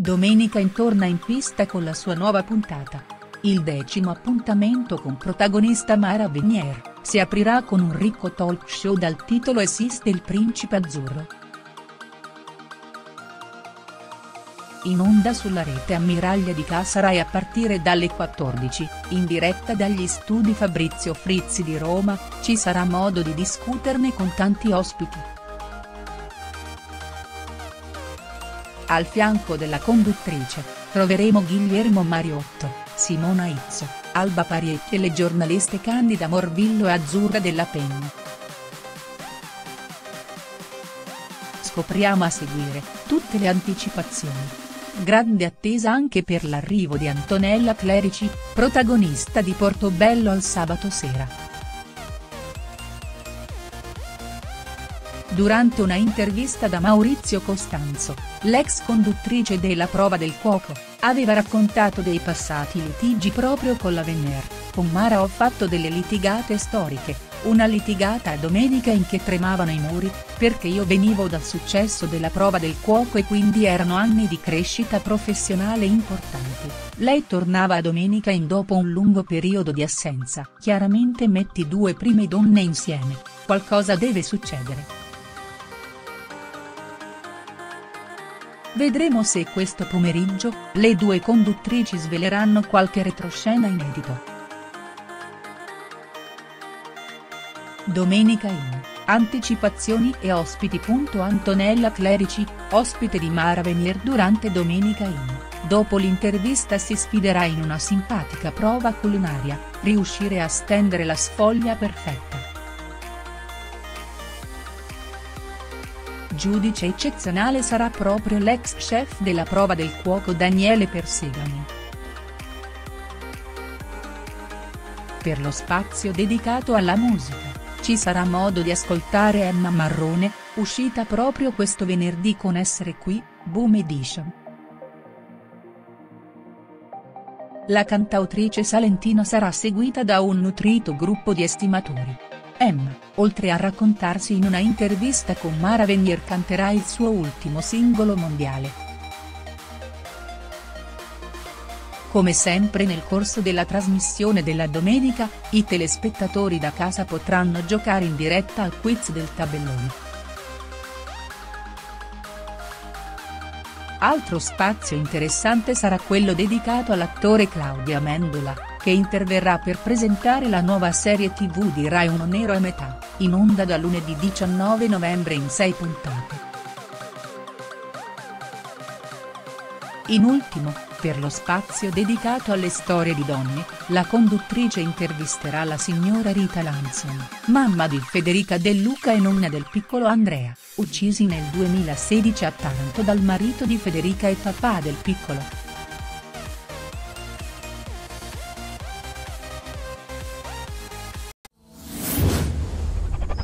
Domenica intorna in pista con la sua nuova puntata. Il decimo appuntamento con protagonista Mara Venier, si aprirà con un ricco talk show dal titolo Esiste il principe azzurro?. In onda sulla rete ammiraglia di Casarai a partire dalle 14, in diretta dagli studi Fabrizio Frizzi di Roma, ci sarà modo di discuterne con tanti ospiti. Al fianco della conduttrice, troveremo Guillermo Mariotto, Simona Izzo, Alba Parietti e le giornaliste Candida Morvillo e Azzurra della Penna. Scopriamo a seguire, tutte le anticipazioni. Grande attesa anche per l'arrivo di Antonella Clerici, protagonista di Portobello al sabato sera. Durante una intervista da Maurizio Costanzo, l'ex conduttrice della prova del cuoco, aveva raccontato dei passati litigi proprio con la Venner, con Mara ho fatto delle litigate storiche, una litigata a domenica in che tremavano i muri, perché io venivo dal successo della prova del cuoco e quindi erano anni di crescita professionale importanti. Lei tornava a domenica in dopo un lungo periodo di assenza. Chiaramente metti due prime donne insieme, qualcosa deve succedere. Vedremo se questo pomeriggio, le due conduttrici sveleranno qualche retroscena inedito. Domenica in, anticipazioni e ospiti. Antonella Clerici, ospite di Mara Venier durante Domenica in, dopo l'intervista si sfiderà in una simpatica prova culinaria, riuscire a stendere la sfoglia perfetta. Giudice eccezionale sarà proprio l'ex chef della prova del cuoco Daniele Persegani. Per lo spazio dedicato alla musica, ci sarà modo di ascoltare Emma Marrone, uscita proprio questo venerdì con Essere qui, Boom Edition. La cantautrice salentina sarà seguita da un nutrito gruppo di estimatori. Emma, oltre a raccontarsi in una intervista con Mara Venier canterà il suo ultimo singolo mondiale. Come sempre nel corso della trasmissione della domenica, i telespettatori da casa potranno giocare in diretta al quiz del tabellone. Altro spazio interessante sarà quello dedicato all'attore Claudio Amendola, che interverrà per presentare la nuova serie tv di Rai 1 Nero e Metà, in onda da lunedì 19 novembre in 6 puntate. In ultimo, per lo spazio dedicato alle storie di donne, la conduttrice intervisterà la signora Rita Lanzon, mamma di Federica De Luca e nonna del piccolo Andrea, uccisi nel 2016 a Taranto dal marito di Federica e papà del piccolo.